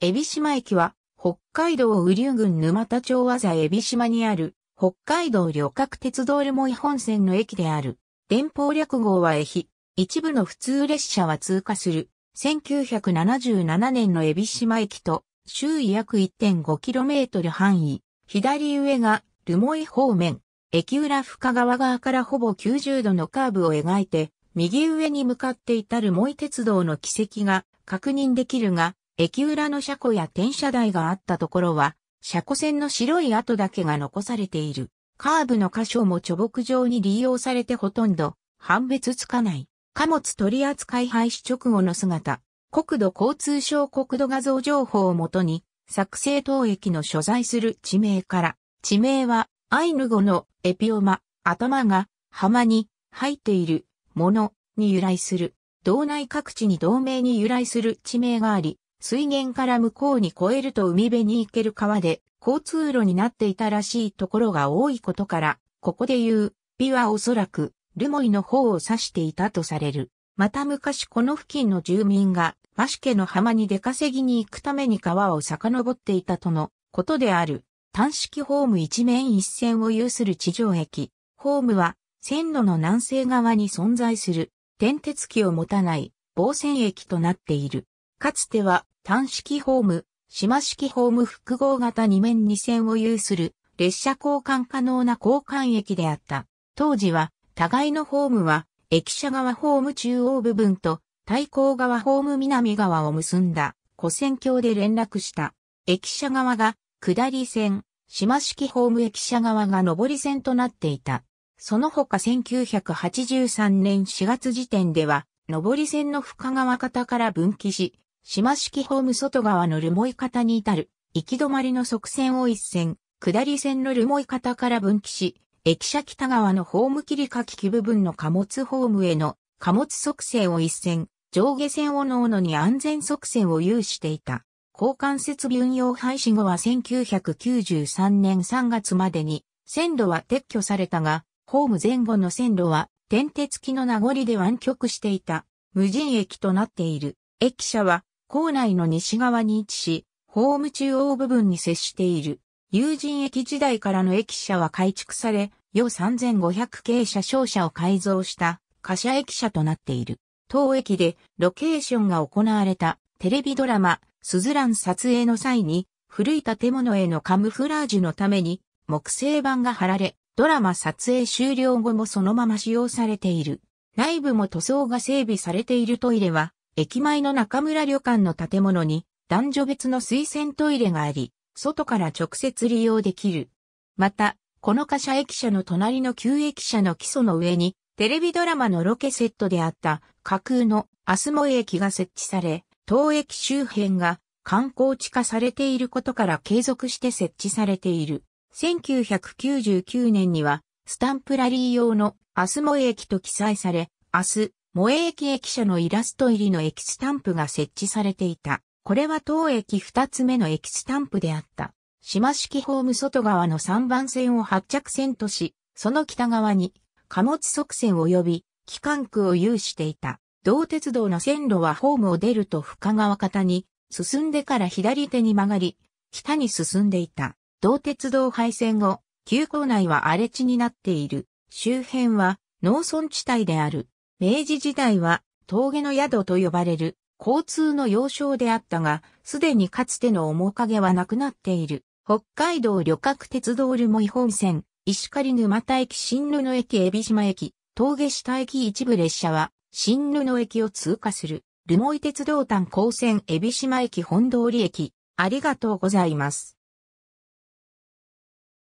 海老島駅は、北海道雨竜郡沼田町和座海老島にある、北海道旅客鉄道留萌本線の駅である。電報略号は愛媛。一部の普通列車は通過する。1977年の海老島駅と、周囲約 1.5km 範囲。左上が、留萌方面。駅裏深川側からほぼ90度のカーブを描いて、右上に向かっていた留萌鉄道の軌跡が確認できるが、駅裏の車庫や転車台があったところは、車庫線の白い跡だけが残されている。カーブの箇所も貯木状に利用されてほとんど判別つかない。貨物取扱廃止直後の姿。国土交通省国土画像情報をもとに、作成等駅の所在する地名から、地名はアイヌ語のエピオマ、頭が浜に入っているものに由来する。道内各地に同名に由来する地名があり、水源から向こうに越えると海辺に行ける川で交通路になっていたらしいところが多いことから、ここで言う、美はおそらく、ルモイの方を指していたとされる。また昔この付近の住民が、マシケの浜に出稼ぎに行くために川を遡っていたとのことである。単式ホーム一面一線を有する地上駅。ホームは線路の南西側に存在する電鉄機を持たない防線駅となっている。かつては単式ホーム、島式ホーム複合型2面2線を有する列車交換可能な交換駅であった。当時は互いのホームは駅舎側ホーム中央部分と対向側ホーム南側を結んだ古線橋で連絡した。駅舎側が下り線、島式ホーム駅舎側が上り線となっていた。その他1983年4月時点では、上り線の深川方から分岐し、島式ホーム外側の留萌方に至る、行き止まりの側線を一線、下り線の留萌方から分岐し、駅舎北側のホーム切り書き機部分の貨物ホームへの貨物側線を一線、上下線をののに安全側線を有していた。交換設備運用廃止後は1993年3月までに線路は撤去されたが、ホーム前後の線路は電鉄機の名残で湾曲していた無人駅となっている。駅舎は構内の西側に位置し、ホーム中央部分に接している。友人駅時代からの駅舎は改築され、洋3500系車掌車を改造した貨車駅舎となっている。当駅でロケーションが行われたテレビドラマ、スズラン撮影の際に古い建物へのカムフラージュのために木製板が貼られ、ドラマ撮影終了後もそのまま使用されている。内部も塗装が整備されているトイレは駅前の中村旅館の建物に男女別の水洗トイレがあり、外から直接利用できる。また、この貨車駅舎の隣の旧駅舎の基礎の上に、テレビドラマのロケセットであった架空のアスモ駅が設置され、当駅周辺が観光地化されていることから継続して設置されている。1999年には、スタンプラリー用のアスモ駅と記載され、明日、萌え駅駅舎のイラスト入りの駅スタンプが設置されていた。これは当駅二つ目の駅スタンプであった。島式ホーム外側の3番線を発着線とし、その北側に貨物側線及び機関区を有していた。同鉄道の線路はホームを出ると深川方に進んでから左手に曲がり、北に進んでいた。同鉄道廃線後、急行内は荒れ地になっている。周辺は農村地帯である。明治時代は峠の宿と呼ばれる交通の要衝であったが、すでにかつての面影はなくなっている。北海道旅客鉄道留萌本線、石狩沼田駅新布駅海老島駅、峠下駅一部列車は新布駅を通過する。留萌鉄道単高線海老島駅本通り駅。ありがとうございます。